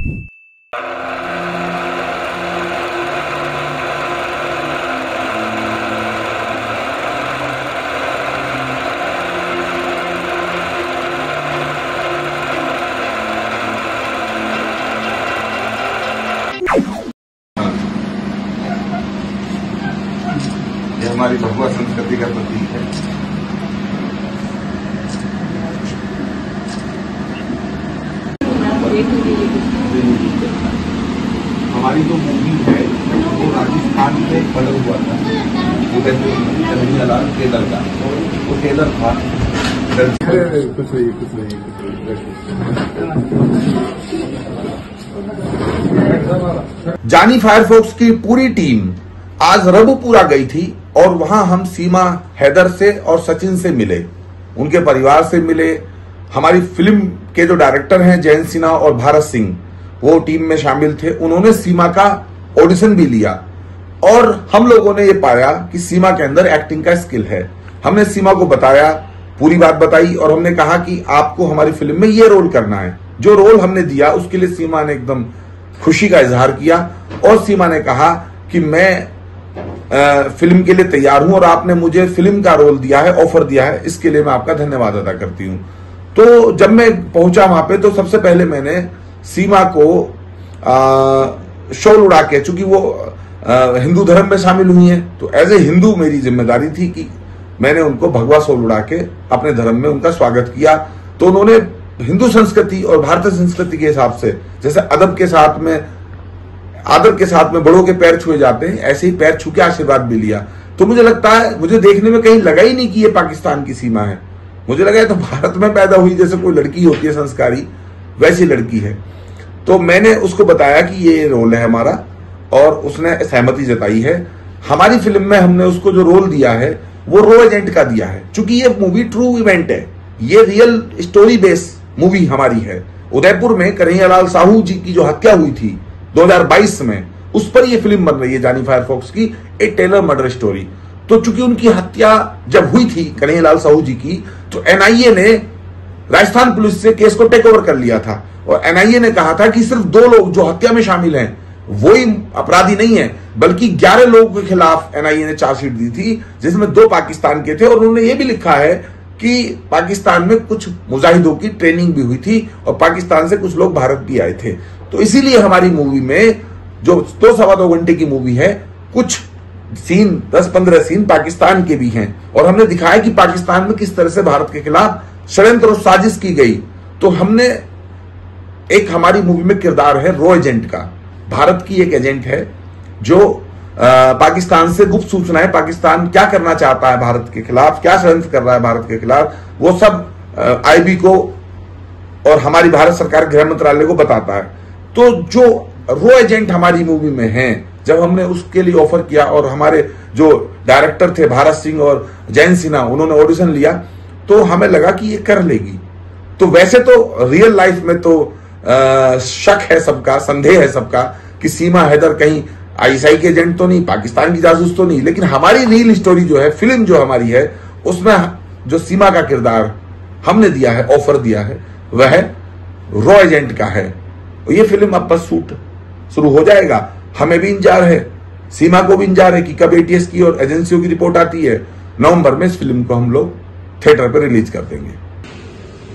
ये हमारी भगवा संस्कृति का प्रतीक है हमारी जो मूवी है वो राजस्थान में बड़ा हुआ था। वो कन्हैयालाल टेलर का। वो टेलर था। कुछ नहीं कुछ नहीं जानी फायरफोक्स की पूरी टीम आज रबुपुरा गई थी और वहाँ हम सीमा हैदर से और सचिन से मिले। उनके परिवार से मिले। हमारी फ़िल्म के जो डायरेक्टर हैं जयंत सिन्हा और भारत सिंह वो टीम में शामिल थे उन्होंने सीमा का ऑडिशन भी लिया। और हम लोगों ने ये पाया कि सीमा के अंदर एक्टिंग का स्किल है। हमने सीमा को बताया पूरी बात बताई और हमने कहा कि आपको हमारी फ़िल्म में ये रोल करना है। जो रोल हमने दिया उसके लिए सीमा ने एकदम खुशी का इजहार किया और सीमा ने कहा कि मैं अ, फ़िल्म के लिए तैयार हूँ और आपने मुझे फ़िल्म का रोल दिया है ऑफ़र दिया है इसके लिए मैं आपका धन्यवाद अदा करती हूँ। तो जब मैं पहुँचा वहाँ पे तो सबसे पहले मैंने सीमा को शोल उड़ा के, चूँकि वो हिंदू धर्म में शामिल हुई हैं तो एज ए हिंदू मेरी ज़िम्मेदारी थी कि मैंने उनको भगवा सोल उड़ा के अपने धर्म में उनका स्वागत किया। तो उन्होंने हिंदू संस्कृति और भारतीय संस्कृति के हिसाब से, जैसे अदब के साथ में, आदर के साथ में बड़ों के पैर छुए जाते हैं, ऐसे ही पैर छू के आशीर्वाद भी लिया। तो मुझे लगता है, मुझे देखने में कहीं लगा ही नहीं कि ये पाकिस्तान की सीमा है। मुझे लगा ये तो भारत में पैदा हुई, जैसे कोई लड़की होती है संस्कारी वैसी लड़की है। तो मैंने उसको बताया कि ये रोल है हमारा और उसने सहमति जताई है। हमारी फ़िल्म में हमने उसको जो रोल दिया है, वो रो एजेंट का दिया है। क्योंकि ये मूवी ट्रू इवेंट है। ये रियल स्टोरी बेस मूवी हमारी है। उदयपुर में कन्हैयालाल साहू जी की जो हत्या हुई थी 2022 में, उस पर ये फ़िल्म बन रही है जानी फायरफॉक्स की ए टेलर मर्डर स्टोरी तो चूँकि उनकी हत्या जब हुई थी कन्हैयालाल साहू जी की तो एनआईए ने राजस्थान पुलिस से केस को टेक ओवर कर लिया था। और एनआईए ने कहा था कि सिर्फ़ दो लोग जो हत्या में शामिल हैं, वही अपराधी नहीं है, बल्कि 11 लोगों के खिलाफ एनआईए ने चार्जशीट दी थी, जिसमें दो पाकिस्तान के थे, और उन्होंने ये भी लिखा है कि पाकिस्तान में कुछ मुजाहिदों की ट्रेनिंग भी हुई थी, और पाकिस्तान से कुछ लोग भारत भी आए थे। तो इसीलिए हमारी मूवी में जो दो सवा दो घंटे की मूवी है, कुछ सीन दस पंद्रह सीन पाकिस्तान के भी हैं। और हमने दिखाया कि पाकिस्तान में किस तरह से भारत के खिलाफ षड्यंत्र और साजिश की गई तो हमने एक हमारी मूवी में किरदार है रो एजेंट का। भारत की एक एजेंट है जो आ, पाकिस्तान से गुप्त सूचनाएँ पाकिस्तान क्या करना चाहता है भारत के खिलाफ क्या षड्यंत्र कर रहा है भारत के खिलाफ वो सब आईबी को और हमारी भारत सरकार गृह मंत्रालय को बताता है। तो जो रो एजेंट हमारी मूवी में हैं जब हमने उसके लिए ऑफ़र किया और हमारे जो डायरेक्टर थे भारत सिंह और जैन सिन्हा उन्होंने ऑडिशन लिया तो हमें लगा कि ये कर लेगी। तो वैसे तो रियल लाइफ में तो आ, शक है सबका संदेह है सबका कि सीमा हैदर कहीं आईएसआई के एजेंट तो नहीं पाकिस्तान की जासूस तो नहीं। लेकिन हमारी रियल स्टोरी जो है फ़िल्म जो हमारी है उसमें जो सीमा का किरदार हमने दिया है ऑफ़र दिया है वह रॉ एजेंट का है। और ये फ़िल्म अब बस शूट शुरू हो जाएगा। हमें भी इंतज़ार है। सीमा को भी इंतज़ार है कि कब एटीएस की और एजेंसियों की रिपोर्ट आती है। नवंबर में इस फ़िल्म को हम लोग थिएटर पर रिलीज़ कर देंगे।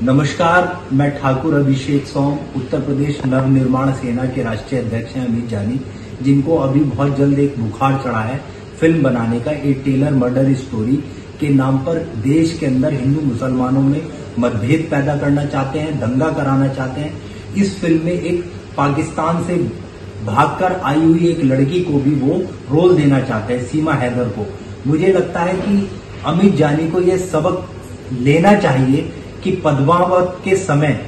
नमस्कार, मैं ठाकुर अभिषेक सोम, उत्तर प्रदेश नव निर्माण सेना के राष्ट्रीय अध्यक्ष हैं अमित जानी, जिनको अभी बहुत जल्द एक बुखार चढ़ा है, फ़िल्म बनाने का एक टेलर मर्डर स्टोरी के नाम पर देश के अंदर हिंदू मुसलमानों में मतभेद पैदा करना चाहते हैं, दंगा कराना चाहते हैं। इस फ़िल्म में एक पाकिस्तान से भागकर आई हुई एक लड़की को भी वो रोल देना चाहते हैं, सीमा हैदर को। मुझे लगता है कि अमित जानी को यह सबक लेना चाहिए कि पद्मावत के समय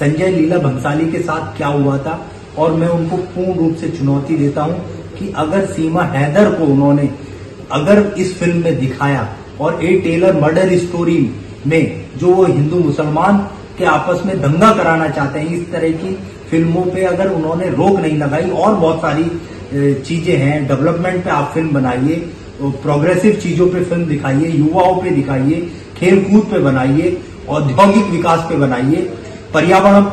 संजय लीला भंसाली के साथ क्या हुआ था, और मैं उनको पूर्ण रूप से चुनौती देता हूँ कि अगर सीमा हैदर को उन्होंने अगर इस फ़िल्म में दिखाया और ए टेलर मर्डर स्टोरी में जो वो हिंदू मुसलमान के आपस में दंगा कराना चाहते हैं, इस तरह की फ़िल्मों पे अगर उन्होंने रोक नहीं लगाई, और बहुत सारी चीज़ें हैं, डेवलपमेंट पे आप फ़िल्म बनाइए प्रोग्रेसिव चीज़ों पे फ़िल्म दिखाइए, युवाओं पे दिखाइए खेल कूद पे बनाइए, औद्योगिक विकास पे बनाइए, पर्यावरण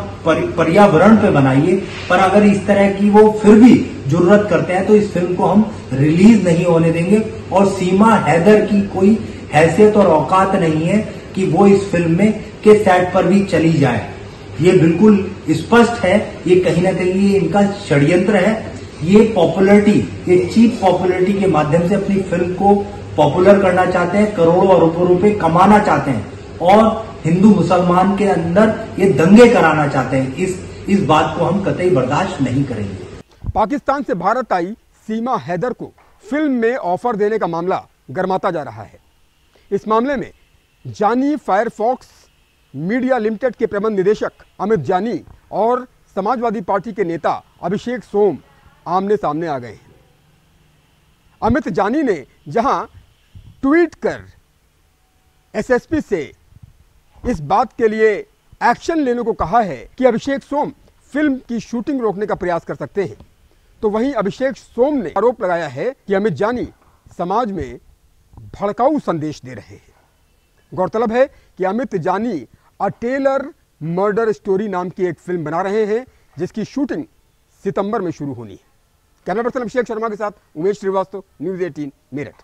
पर्यावरण पे बनाइए। पर अगर इस तरह की वो फिर भी ज़रूरत करते हैं तो इस फ़िल्म को हम रिलीज़ नहीं होने देंगे। और सीमा हैदर की कोई हैसियत और औकात नहीं है कि वो इस फ़िल्म में के सेट पर भी चली जाए। ये बिल्कुल स्पष्ट है, ये कहीं ना कहीं इनका षड्यंत्र है। ये पॉपुलरिटी ये चीप पॉपुलरिटी के माध्यम से अपनी फ़िल्म को पॉपुलर करना चाहते हैं, करोड़ों अरबों रुपए कमाना चाहते हैं और हिंदू मुसलमान के अंदर ये दंगे कराना चाहते हैं। इस इस बात को हम कतई बर्दाश्त नहीं करेंगे। पाकिस्तान से भारत आई सीमा हैदर को फ़िल्म में ऑफ़र देने का मामला गर्माता जा रहा है। इस मामले में जानी फायरफॉक्स मीडिया लिमिटेड के प्रबंध निदेशक अमित जानी और समाजवादी पार्टी के नेता अभिषेक सोम आमने सामने आ गए हैं। अमित जानी ने जहाँ ट्वीट कर एसएसपी से इस बात के लिए एक्शन लेने को कहा है कि अभिषेक सोम फ़िल्म की शूटिंग रोकने का प्रयास कर सकते हैं। तो वहीं अभिषेक सोम ने आरोप लगाया है कि अमित जानी समाज में भड़काऊ संदेश दे रहे हैं। गौरतलब है कि अमित जानी अ टेलर मर्डर स्टोरी नाम की एक फ़िल्म बना रहे हैं, जिसकी शूटिंग सितंबर में शुरू होनी है। कैमरा पर्सन अभिषेक शर्मा के साथ उमेश श्रीवास्तव न्यूज़ एटीन मेरठ।